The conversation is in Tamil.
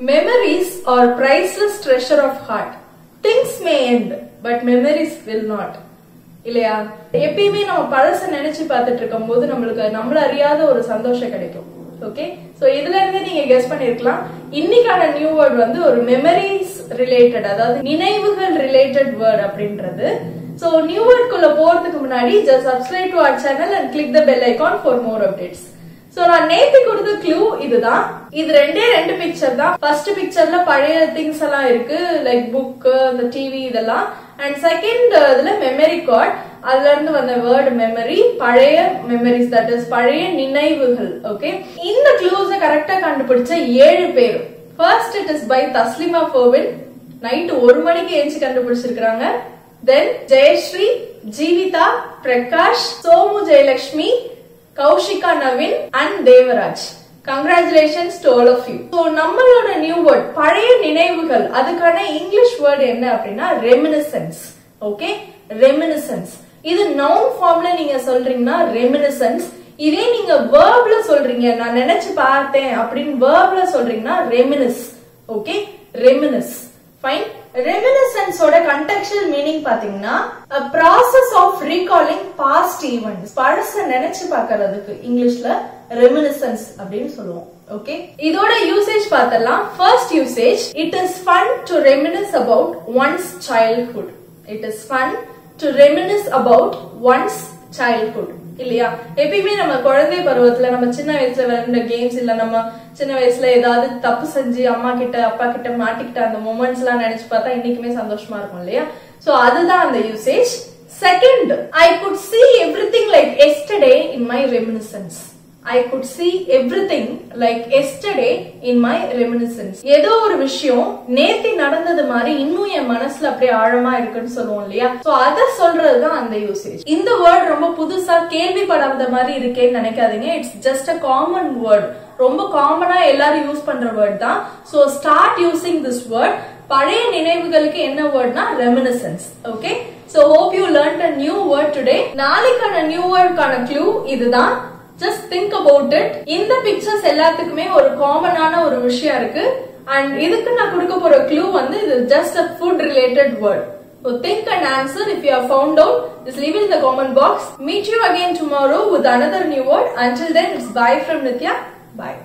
Memories are priceless treasure of heart. Things may end, but memories will not. இல்லையா? எப்பயுமே நம்ம பழச நினைச்சு பார்த்துட்டு இருக்கும் போது நம்மளுக்கு நம்மள அறியாத ஒரு சந்தோஷம் கிடைக்கும். ஓகே சோ இதுல இருந்து நீங்க கெஸ் பண்ணிருக்கலாம். இன்னைக்கான நியூ வேர்ட் வந்து ஒரு மெமரிஸ் ரிலேட்டட் அதாவது நினைவுகள் ரிலேட்டட் வேர்ட் அப்படின்றது. சோ நியூ வேர்ட் குள்ள போறதுக்கு முன்னாடி just subscribe to our channel and click the bell icon for more updates so நான் நேத்து கொடுத்த க்ளூ இதுதான். இது ரெண்டே ரெண்டு பிக்சர் தான். ஃபர்ஸ்ட் பிக்சர்ல பழைய திங்ஸ் எல்லாம் இருக்கு லைக் புக் அந்த டிவி இதெல்லாம். அண்ட் செகண்ட் இதுல மெமரி கார்டு அதுல இருந்து வந்த வேர்டு மெமரி பழைய மெமரிஸ் தட் இஸ் பழைய நினைவுகள் ஓகே இந்த க்ளூஸ கரெக்டா கண்டுபிடிச்ச ஏழு பேர். First it is by Taslima ஃபோவின் night ஒரு மணிக்கு ஏஞ்சி கண்டுபிடிச்சிருக்காங்க then Jayashree Jeevitha Prakash Somu Jayalakshmi Kaushika Naveen and Devaraj. Congratulations to all of you so நம்மளோட நியூ வேர்ட் பழைய நினைவுகள். அதுக்கான இங்கிலீஷ் வேர்டு என்ன அப்படின்னா ரெமினிசன்ஸ் ஓகே ரெமினிசன்ஸ் இது நவுன் ஃபார்ம்ல நீங்க சொல்றீங்கன்னா ரெமினிசன்ஸ் இதே நீங்க வேர்ப்ல சொல்றீங்க நான் நினைச்சு பார்த்தேன் அப்படின்னு வேர்ப்ல சொல்றீங்கன்னா reminisce okay reminisce contextual meaning பாத்தீங்கன்னா process of recalling past event பழச நினைச்சு பாக்குறதுக்கு இங்கிலீஷ்ல ரெமினிசன்ஸ் அப்படின்னு சொல்லுவோம். ஓகே இதோட யூசேஜ் பார்த்தலாம் first usage it is fun to reminisce about one's childhood it is fun to reminisce about one's childhood இல்லையா? எப்பயுமே நம்ம குழந்தை பருவத்துல நம்ம சின்ன வயசுல விளையாண்ட கேம்ஸ் இல்ல நம்ம சின்ன வயசுல ஏதாவது தப்பு செஞ்சு அம்மா கிட்ட அப்பா கிட்ட மாட்டிக்கிட்ட அந்த மூமெண்ட்ஸ் எல்லாம் நினைச்சு பார்த்தா இன்னைக்குமே சந்தோஷமா இருக்கும் இல்லையா? சோ அதுதான் அந்த usage second I could see everything like yesterday in my reminiscence I could see everything like yesterday in my reminiscence ஏதோ ஒரு விஷயம் நேத்தி நடந்தது மாதிரி இன்னும் என் மனசுல அப்படியே ஆழமா இருக்குன்னு சொல்லுவோம் இல்லையா? சோ அத சொல்றதுதான் அந்த யூசேஜ் இந்த வேர்ட் ரொம்ப புதுசா கேள்விப்படாத மாதிரி இருக்கேன்னு நினைக்காதீங்க. It's just a common word ரொம்ப காமனா எல்லாரும் யூஸ் பண்ற வேர்ட் தான். So start using this word பழைய நினைவுகளுக்கு என்ன வேர்ட்னா reminiscence okay so hope you learn a new word today நாளைக்கான நியூ வேர்டுக்கான க்ளூ இதுதான். ஜஸ்ட் திங்க் அபவுட் இட் இந்த பிக்சர்ஸ் எல்லாத்துக்குமே ஒரு காமனான ஒரு விஷயம் இருக்கு அண்ட் இதுக்கு நான் கொடுக்க போற க்ளூ வந்து இது just a food related word So think and answer if you have found out. Just leave it in the comment box. Meet you again tomorrow with another new word. Until then, it's bye from Nitya. Bye.